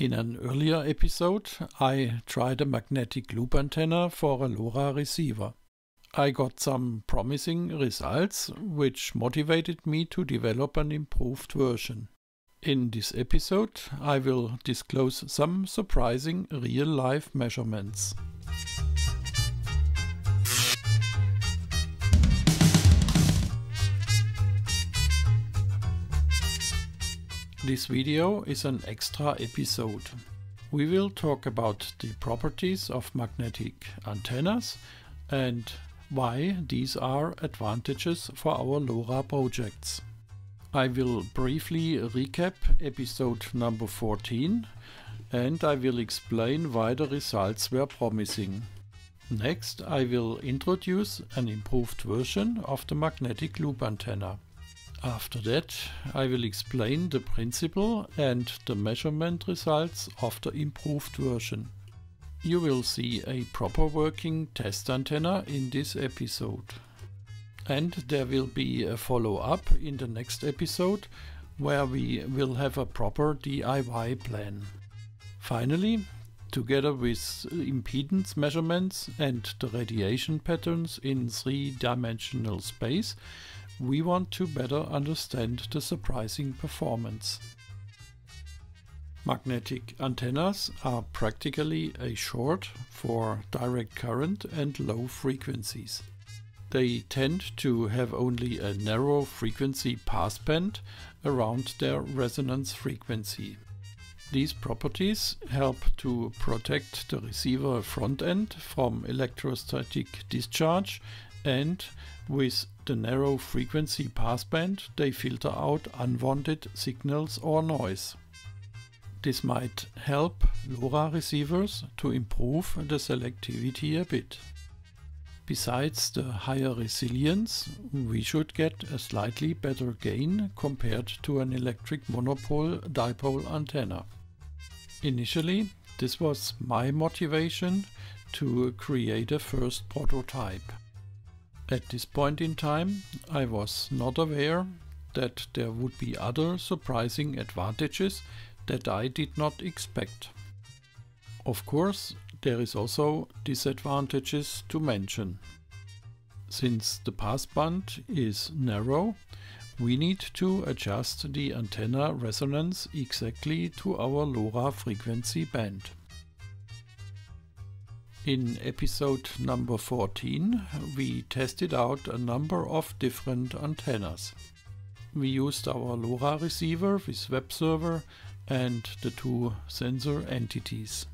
In an earlier episode, I tried a magnetic loop antenna for a LoRa receiver. I got some promising results, which motivated me to develop an improved version. In this episode, I will disclose some surprising real life measurements. This video is an extra episode. We will talk about the properties of magnetic antennas and why these are advantages for our LoRa projects. I will briefly recap episode number 14 and I will explain why the results were promising. Next I will introduce an improved version of the magnetic loop antenna. After that I will explain the principle and the measurement results of the improved version. You will see a proper working test antenna in this episode. And there will be a follow-up in the next episode where we will have a proper DIY plan. Finally, together with impedance measurements and the radiation patterns in three-dimensional space, we want to better understand the surprising performance. Magnetic antennas are practically a short for direct current and low frequencies. They tend to have only a narrow frequency passband around their resonance frequency. These properties help to protect the receiver front end from electrostatic discharge and with the narrow frequency passband they filter out unwanted signals or noise. This might help LoRa receivers to improve the selectivity a bit. Besides the higher resilience, we should get a slightly better gain compared to an electric monopole dipole antenna. Initially, this was my motivation to create a first prototype. At this point in time, I was not aware that there would be other surprising advantages that I did not expect. Of course, there is also disadvantages to mention. Since the passband is narrow, we need to adjust the antenna resonance exactly to our LoRa frequency band. In episode number 14 we tested out a number of different antennas. We used our LoRa receiver with web server and the two sensor entities.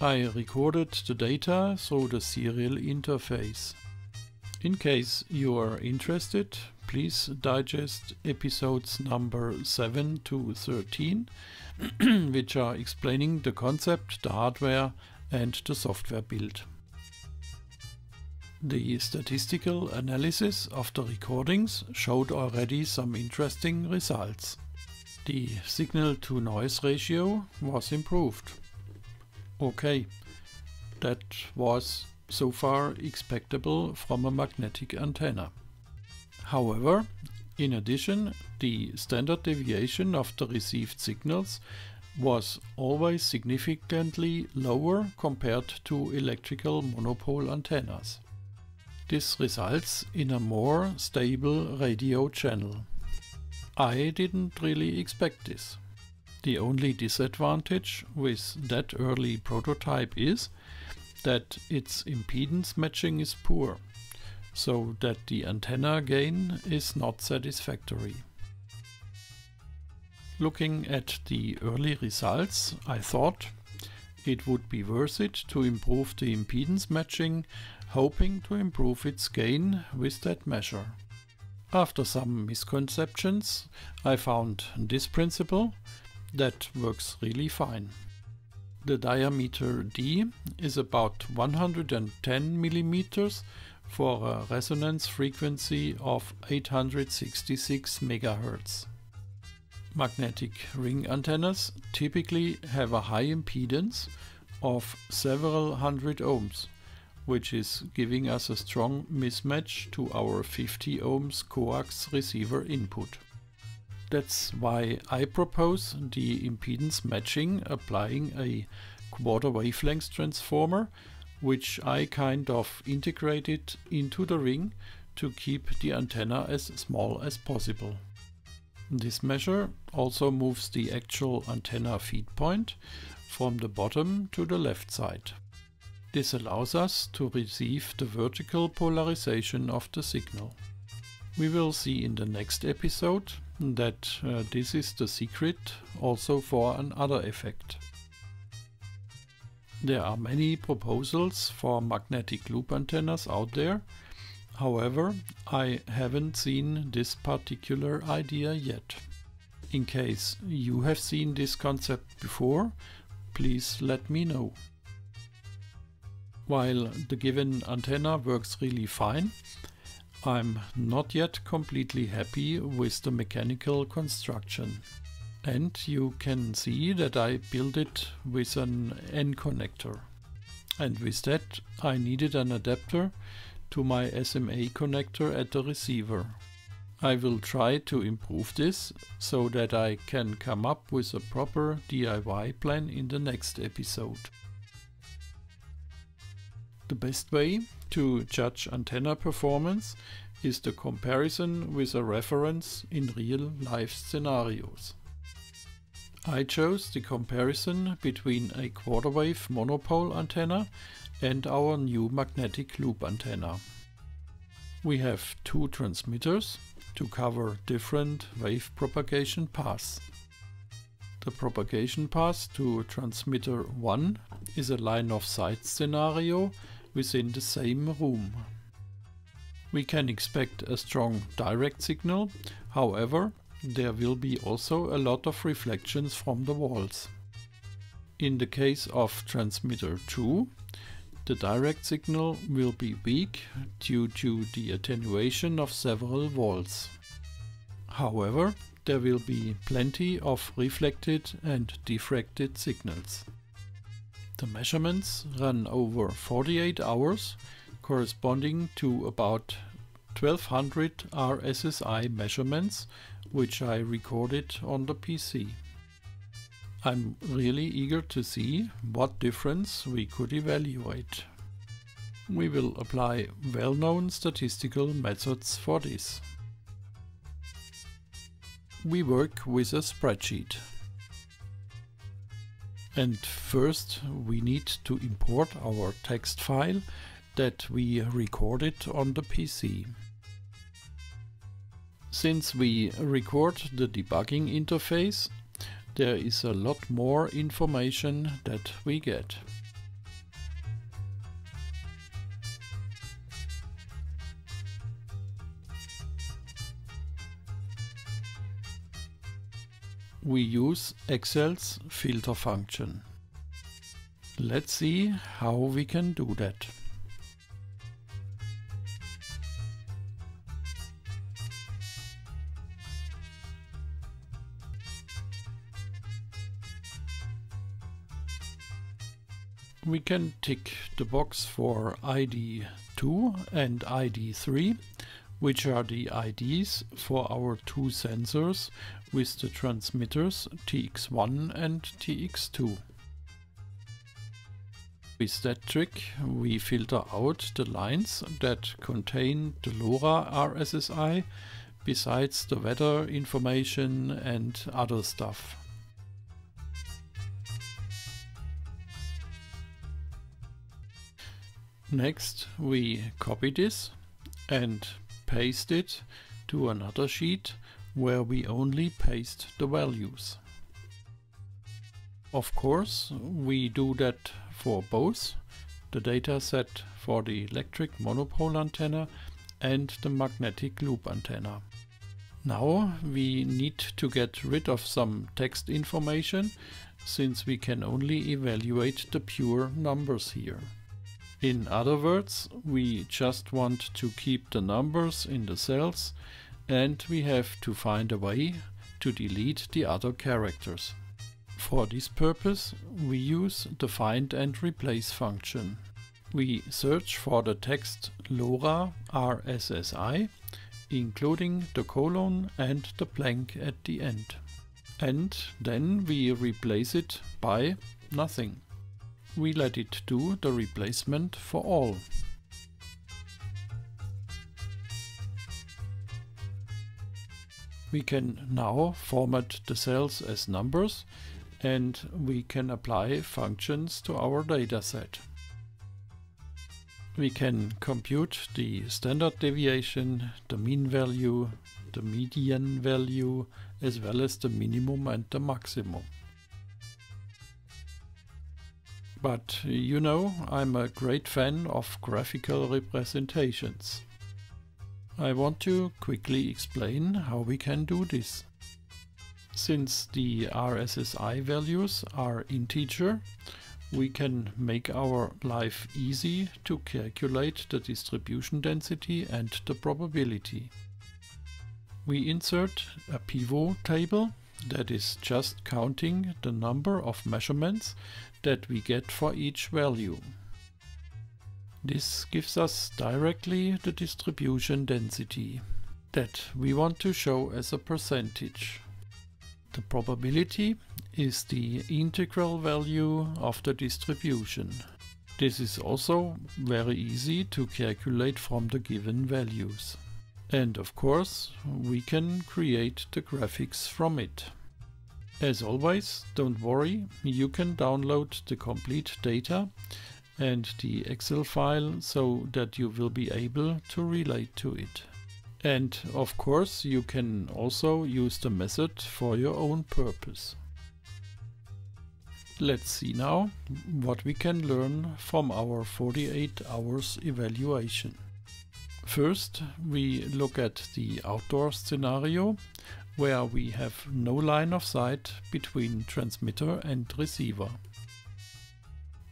I recorded the data through the serial interface. In case you are interested, please digest episodes number 7 to 13, which are explaining the concept, the hardware and the software build. The statistical analysis of the recordings showed already some interesting results. The signal to noise ratio was improved. Okay, that was so far expectable from a magnetic antenna. However, in addition, the standard deviation of the received signals was always significantly lower compared to electrical monopole antennas. This results in a more stable radio channel. I didn't really expect this. The only disadvantage with that early prototype is that its impedance matching is poor, so that the antenna gain is not satisfactory. Looking at the early results, I thought it would be worth it to improve the impedance matching, hoping to improve its gain with that measure. After some misconceptions, I found this principle that works really fine. The diameter D is about 110 millimeters for a resonance frequency of 866 MHz. Magnetic ring antennas typically have a high impedance of several hundred ohms which is giving us a strong mismatch to our 50 ohms coax receiver input. That's why I propose the impedance matching applying a quarter wavelength transformer which I kind of integrated into the ring to keep the antenna as small as possible. This measure also moves the actual antenna feed point from the bottom to the left side. This allows us to receive the vertical polarization of the signal. We will see in the next episode that uh, this is the secret also for another effect. There are many proposals for magnetic loop antennas out there. However, I haven't seen this particular idea yet. In case you have seen this concept before, please let me know. While the given antenna works really fine, I'm not yet completely happy with the mechanical construction. And you can see that I built it with an N connector. And with that I needed an adapter to my SMA connector at the receiver. I will try to improve this so that I can come up with a proper DIY plan in the next episode. The best way to judge antenna performance is the comparison with a reference in real life scenarios. I chose the comparison between a quarter wave monopole antenna and our new magnetic loop antenna. We have two transmitters to cover different wave propagation paths. The propagation path to transmitter 1 is a line of sight scenario within the same room. We can expect a strong direct signal, however there will be also a lot of reflections from the walls. In the case of transmitter 2, the direct signal will be weak due to the attenuation of several walls. However, there will be plenty of reflected and diffracted signals. The measurements run over 48 hours, corresponding to about 1200 RSSI measurements which I recorded on the PC. I'm really eager to see what difference we could evaluate. We will apply well-known statistical methods for this. We work with a spreadsheet. And first we need to import our text file that we recorded on the PC. Since we record the debugging interface, there is a lot more information that we get. We use Excel's filter function. Let's see how we can do that. We can tick the box for ID 2 and ID 3 which are the IDs for our two sensors with the transmitters TX1 and TX2. With that trick we filter out the lines that contain the LoRa RSSI besides the weather information and other stuff. Next we copy this and paste it to another sheet where we only paste the values. Of course we do that for both the data set for the electric monopole antenna and the magnetic loop antenna. Now we need to get rid of some text information since we can only evaluate the pure numbers here. In other words, we just want to keep the numbers in the cells and we have to find a way to delete the other characters. For this purpose we use the find and replace function. We search for the text LoRa RSSI including the colon and the blank at the end. And then we replace it by nothing. We let it do the replacement for all. We can now format the cells as numbers and we can apply functions to our dataset. We can compute the standard deviation, the mean value, the median value, as well as the minimum and the maximum. But you know, I'm a great fan of graphical representations. I want to quickly explain how we can do this. Since the RSSI values are integer, we can make our life easy to calculate the distribution density and the probability. We insert a pivot table that is just counting the number of measurements that we get for each value. This gives us directly the distribution density that we want to show as a percentage. The probability is the integral value of the distribution. This is also very easy to calculate from the given values. And of course, we can create the graphics from it. As always, don't worry, you can download the complete data and the Excel file so that you will be able to relate to it. And of course you can also use the method for your own purpose. Let's see now what we can learn from our 48 hours evaluation. First we look at the outdoor scenario where we have no line of sight between transmitter and receiver.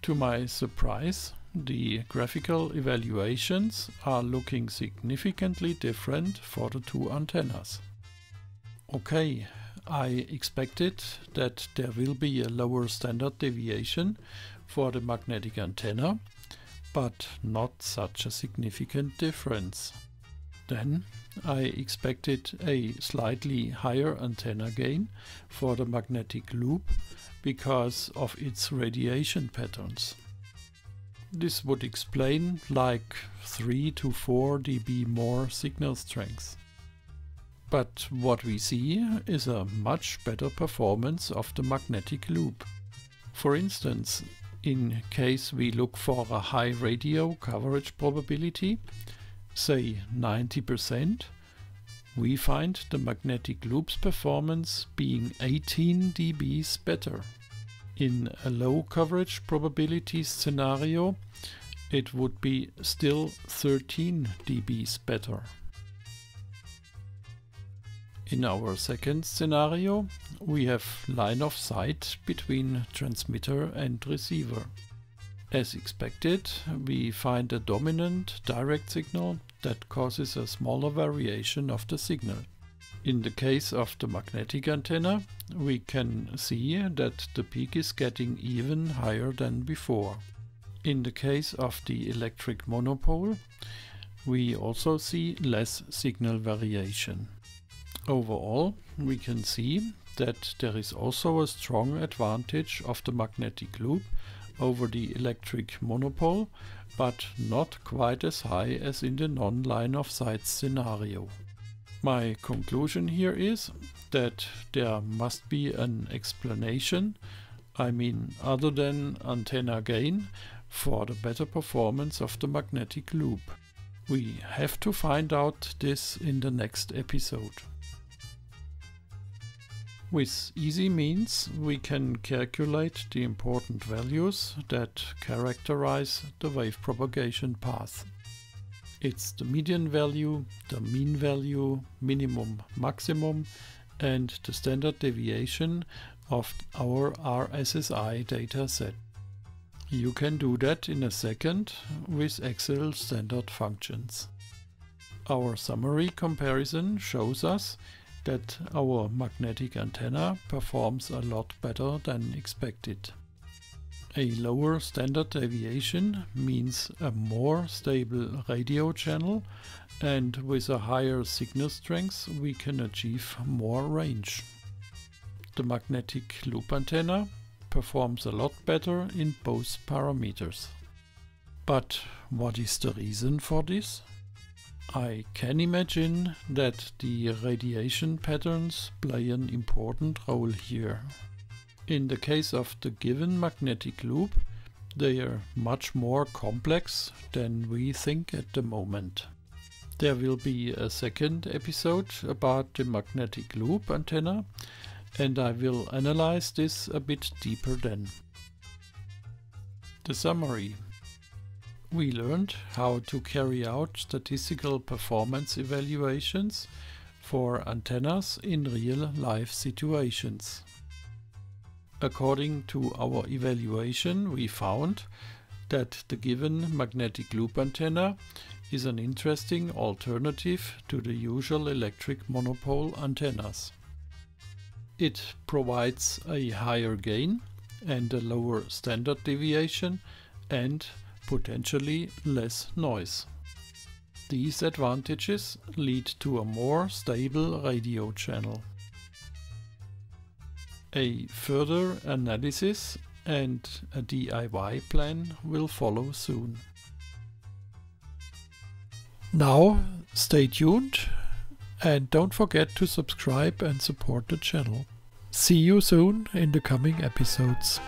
To my surprise, the graphical evaluations are looking significantly different for the two antennas. Okay, I expected that there will be a lower standard deviation for the magnetic antenna, but not such a significant difference. Then I expected a slightly higher antenna gain for the magnetic loop because of its radiation patterns. This would explain like 3 to 4 dB more signal strength. But what we see is a much better performance of the magnetic loop. For instance, in case we look for a high radio coverage probability, say 90%, we find the magnetic loop's performance being 18 dBs better. In a low coverage probability scenario, it would be still 13 dBs better. In our second scenario, we have line of sight between transmitter and receiver. As expected, we find a dominant direct signal that causes a smaller variation of the signal. In the case of the magnetic antenna, we can see that the peak is getting even higher than before. In the case of the electric monopole, we also see less signal variation. Overall, we can see that there is also a strong advantage of the magnetic loop over the electric monopole, but not quite as high as in the non-line of sight scenario. My conclusion here is that there must be an explanation, I mean other than antenna gain, for the better performance of the magnetic loop. We have to find out this in the next episode. With easy means we can calculate the important values that characterize the wave propagation path. It's the median value, the mean value, minimum, maximum, and the standard deviation of our RSSI data set. You can do that in a second with Excel standard functions. Our summary comparison shows us that our magnetic antenna performs a lot better than expected. A lower standard deviation means a more stable radio channel and with a higher signal strength we can achieve more range. The magnetic loop antenna performs a lot better in both parameters. But what is the reason for this? I can imagine that the radiation patterns play an important role here. In the case of the given magnetic loop, they are much more complex than we think at the moment. There will be a second episode about the magnetic loop antenna and I will analyze this a bit deeper then. The summary we learned how to carry out statistical performance evaluations for antennas in real life situations. According to our evaluation, we found that the given magnetic loop antenna is an interesting alternative to the usual electric monopole antennas. It provides a higher gain and a lower standard deviation and potentially less noise. These advantages lead to a more stable radio channel. A further analysis and a DIY plan will follow soon. Now stay tuned and don't forget to subscribe and support the channel. See you soon in the coming episodes.